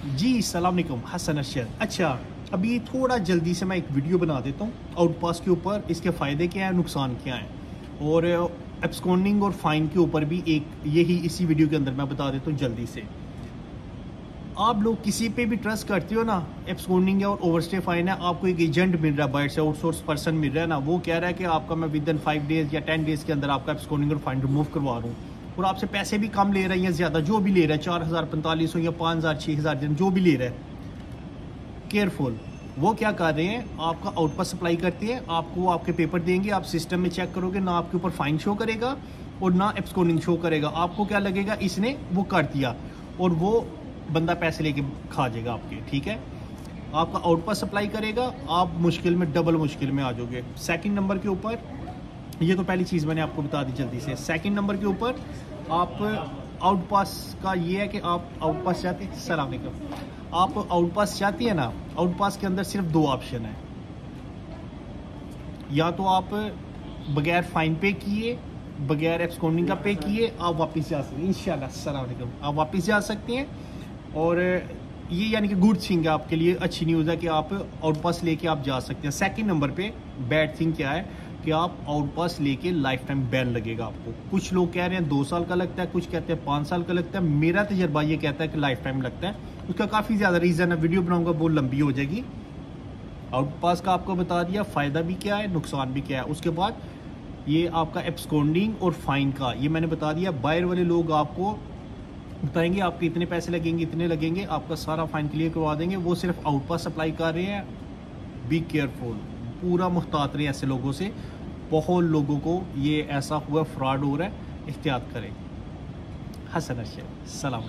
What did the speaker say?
जी सलामकुम हसन अरशद। अच्छा अभी थोड़ा जल्दी से मैं एक वीडियो बना देता हूँ। आउटपास के ऊपर इसके फ़ायदे क्या हैं, नुकसान क्या हैं? और एब्सकॉन्डिंग और फाइन के ऊपर भी एक यही इसी वीडियो के अंदर मैं बता देता हूँ जल्दी से। आप लोग किसी पे भी ट्रस्ट करते हो ना एब्सकॉन्डिंग और ओवरस्टे फाइन है, आपको एक एजेंट मिल रहा है बाइट से आउटसोर्स पर्सन मिल रहा है ना, वो कह रहा है कि आपका मैं विद इन फाइव डेज़ या टेन डेज़ के अंदर आपका एब्सकॉन्डिंग और फाइन रिमूव करवा रहा हूँ और आपसे पैसे भी कम ले रहे हैं या ज़्यादा जो भी ले रहा है, चार हज़ार पैंतालीस या पाँच हज़ार छः हज़ार दिन जो भी ले रहा है। केयरफुल वो क्या कर रहे हैं? आपका आउटपास सप्लाई करते हैं, आपको आपके पेपर देंगे, आप सिस्टम में चेक करोगे, ना आपके ऊपर फाइन शो करेगा और ना एब्सकॉनिंग शो करेगा। आपको क्या लगेगा? इसने वो कर दिया और वो बंदा पैसे लेके खा जाएगा आपके, ठीक है? आपका आउटपास सप्लाई करेगा, आप मुश्किल में डबल मुश्किल में आ जाओगे। सेकंड नंबर के ऊपर ये तो पहली चीज़ मैंने आपको बता दी जल्दी से। सेकंड नंबर के ऊपर आप आउट पास का ये है कि आप आउट पास चाहते हैं सलाम आप आउट पास चाहती है ना आउट पास के अंदर सिर्फ़ दो ऑप्शन है। या तो आप बगैर फाइन पे किए, बगैर एक्सकाउंटिंग का पे किए, आप वापस जा सकते हैं। इंशाल्लाह सलाम आप वापस जा सकते हैं और ये यानी कि गुड थिंग है आपके लिए। अच्छी न्यूज़ है कि आप आउट पास लेके आप जा सकते हैं। सेकंड नंबर पे बैड थिंग क्या है? कि आप आउट पास लेके लाइफ टाइम बैन लगेगा आपको। कुछ लोग कह रहे हैं, दो साल का लगता है, कुछ कहते हैं, पाँच साल का लगता है। मेरा तजर्बा ये कहता है कि लाइफ टाइम लगता है। उसका काफ़ी ज़्यादा रीज़न है वीडियो बनाऊँगा, बहुत लंबी हो जाएगी। आउट पास का आपको बता दिया, फ़ायदा भी क्या है, नुकसान भी क्या है। उसके बाद ये आपका एप्सकोंडिंग और फाइन का, ये मैंने बता दिया। बाहर वाले लोग आपको बताएँगे, आपके इतने पैसे लगेंगे, इतने लगेंगे, आपका सारा फाइन क्लियर करवा देंगे। वो सिर्फ़ आउट पास सप्लाई कर रहे हैं। बी केयरफुल पूरा मुहतात रहे ऐसे लोगों से, बहुत लोगों को ये ऐसा हुआ फ्रॉड हो रहा है एहतियात करें। हसन अशर सलाम